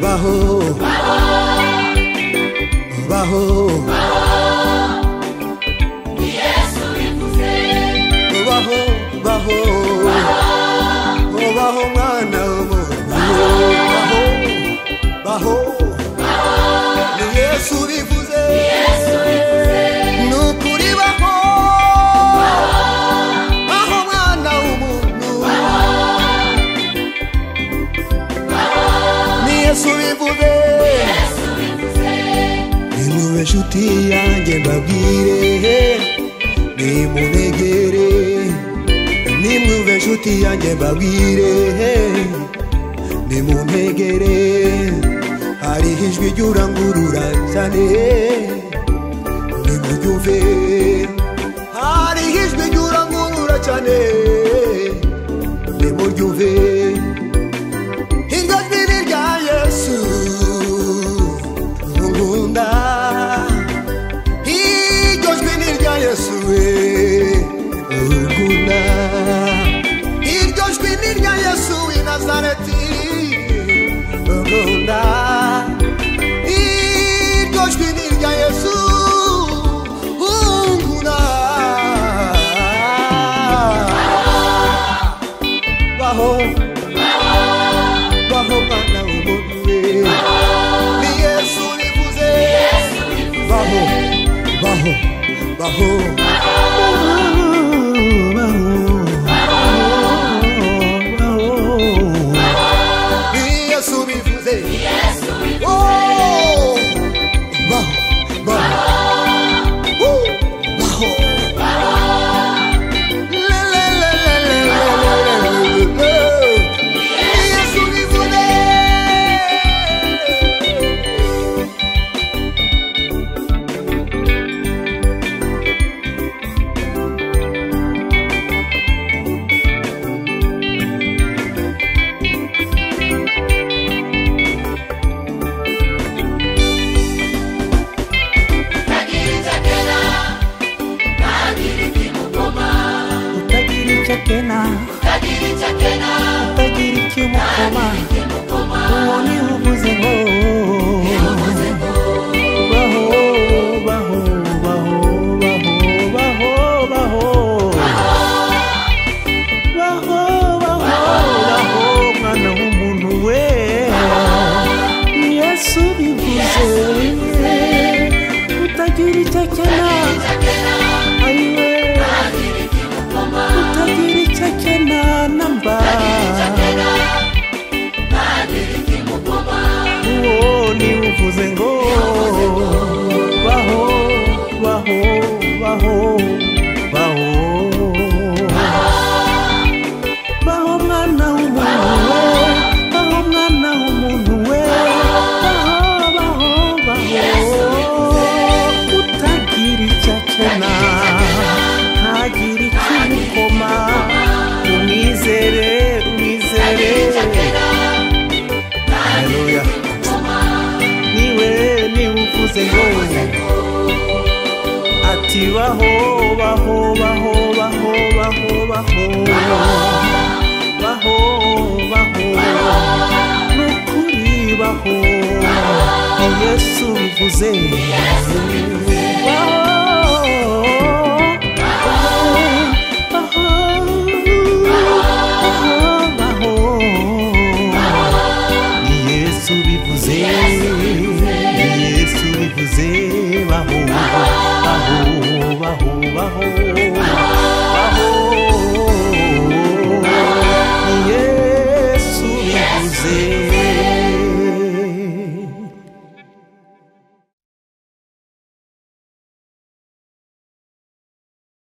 barro, barro, barro. Baho mwana baho baho ni yesu bivuze ni ukuri baho baho mwana w'umuntu ni yesu bivuze inube nshuti yanjye mbabwire nimunegere nimwumve nshuti yanjye mbabwire nimuntegere hariho ijwi ry'urangurura cyane nimuryumve hariho ijwi ry'urangurura cyane Bahoo. Bahoo. Bahoo. Bahoo. ubivuze utagira icyo akeneye akena ntagire icyo umukoma umwizere umwizere haleluya niwe niwe uvuze ngo ati baho baho baho baho baho baho baho baho nukuri baho ni yesu bivuze